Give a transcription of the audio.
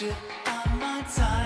you on my time.